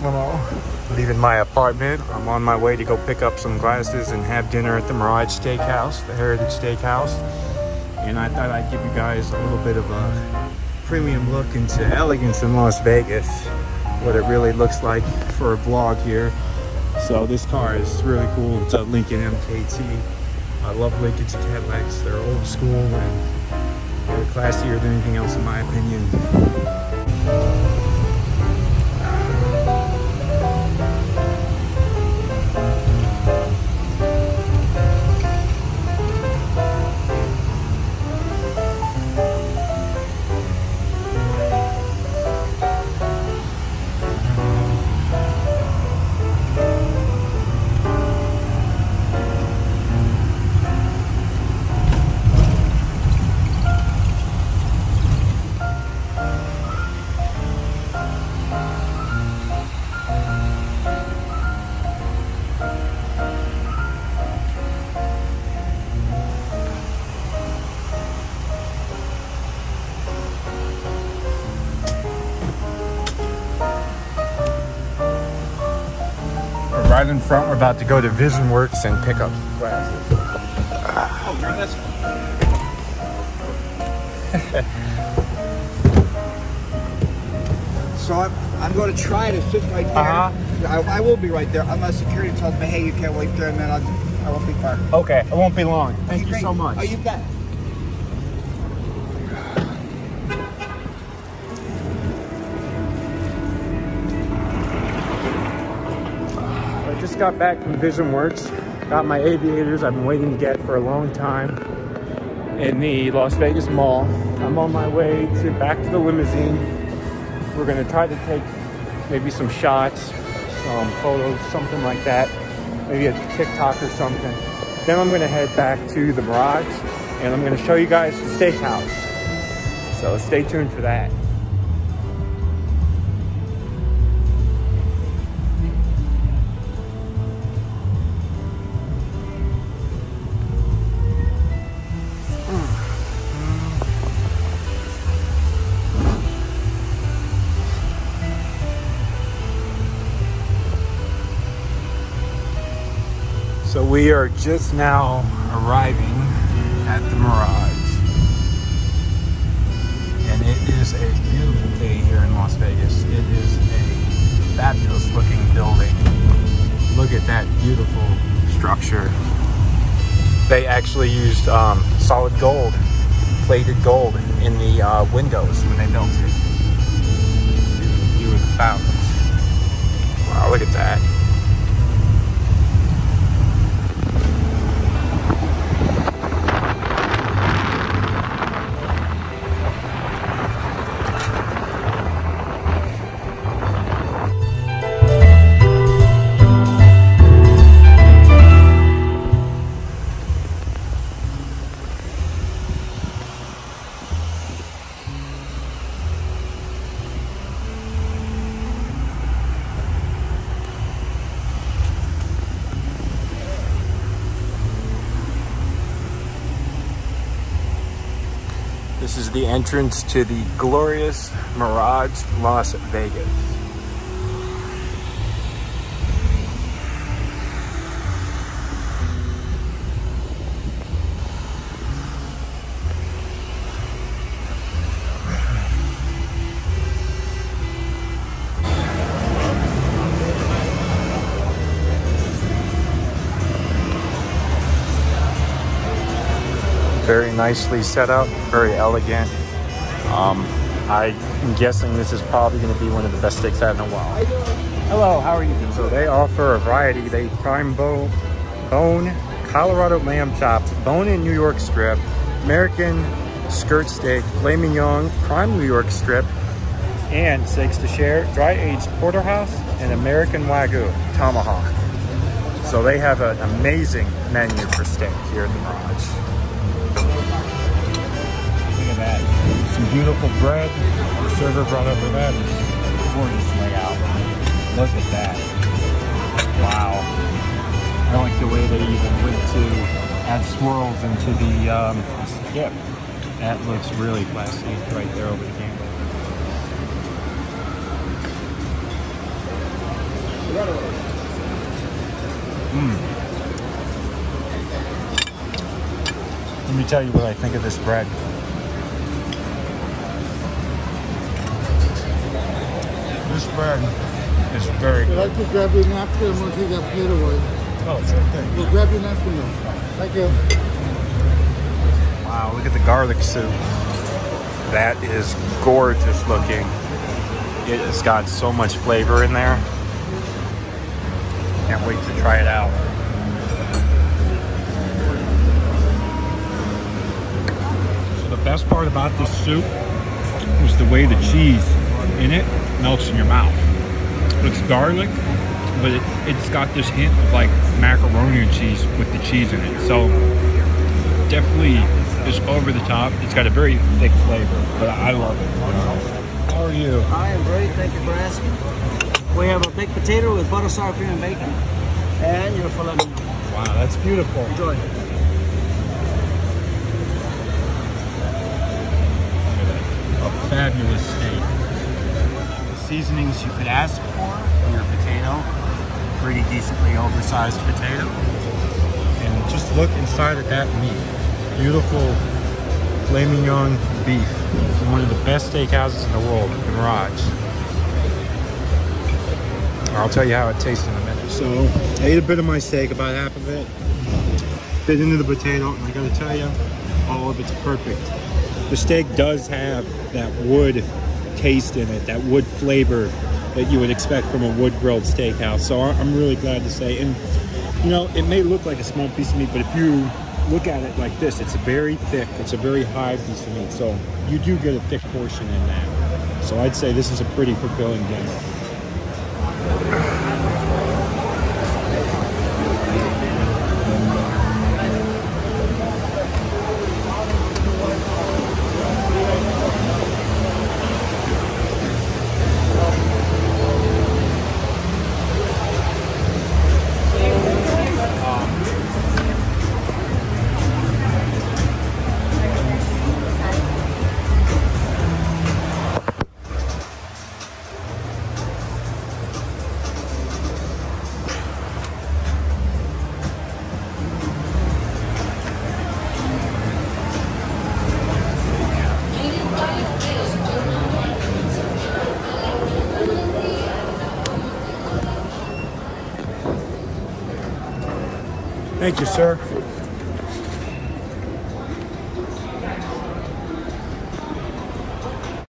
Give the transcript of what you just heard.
Limo, leaving my apartment. I'm on my way to go pick up some glasses and have dinner at the Mirage Steakhouse, the Heritage Steakhouse. And I thought I'd give you guys a little bit of a premium look into elegance in Las Vegas, what it really looks like for a vlog here. So this car is really cool. It's a Lincoln MKT. I love Lincolns Cadillacs. They're old school and they're classier than anything else in my opinion. In front, we're about to go to Vision Works and pick up glasses. Oh, so I'm, I'm going to try to sit right there. Uh-huh. I, I will be right there unless security tells me, hey, you can't wait there, and then I'll, I won't be far. Okay, it won't be long. Thank you so much. Oh, you bet. Just got back from Vision Works. Got my aviators I've been waiting to get for a long time in the Las Vegas Mall. I'm on my way to back to the limousine. We're gonna try to take maybe some shots, some photos, something like that. Maybe a TikTok or something. Then I'm gonna head back to the Mirage and I'm gonna show you guys the steakhouse. So stay tuned for that. We are just now arriving at the Mirage. And it is a beautiful day here in Las Vegas. It is a fabulous looking building. Look at that beautiful structure. They actually used um, solid gold, plated gold in the uh, windows when they built it. View of the fountains. Wow, look at that. This is the entrance to the glorious Mirage Las Vegas. Very nicely set up, very elegant. Um, I'm guessing this is probably going to be one of the best steaks I've had in a while. Hello, how are you doing? So they offer a variety. They prime bone, bone, Colorado lamb chops, bone in New York strip, American skirt steak, filet mignon, prime New York strip, and steaks to share, dry aged porterhouse, and American wagyu tomahawk. So they have an amazing menu for steak here in the Mirage. Some beautiful bread. Server brought over that. Gorgeous layout. Look at that. Wow. I like the way they even went to add swirls into the um, skip. That looks really classy right there over the candle. Let me tell you what I think of this bread. This bread is very good. I'd like to grab your napkin. I'm gonna take that plate away. Oh, sure thing. We'll grab your napkin now. Thank you. Wow, look at the garlic soup. That is gorgeous looking. It has got so much flavor in there. Can't wait to try it out. So the best part about this soup was the way the cheese in it melts in your mouth. It's garlic, but it, it's got this hint of like macaroni and cheese with the cheese in it. So definitely is over the top. It's got a very thick flavor, but I love it. How are you? I am great, thank you for asking. We have a baked potato with butter, sour cream, and bacon. And your filet mignon. Wow, that's beautiful. Enjoy. A fabulous steak. Seasonings you could ask for in your potato. Pretty decently oversized potato. And just look inside of that meat. Beautiful filet mignon beef from one of the best steakhouses in the world, the Mirage. I'll tell you how it tastes in a minute. So, I ate a bit of my steak, about half of it. Bit into the potato, and I gotta tell you, all of it's perfect. The steak does have that wood taste in it, that wood flavor that you would expect from a wood grilled steakhouse. So I'm really glad to say. And you know, it may look like a small piece of meat, but if you look at it like this, it's a very thick. It's a very high piece of meat. So you do get a thick portion in that. So I'd say this is a pretty fulfilling dinner. Thank you, sir.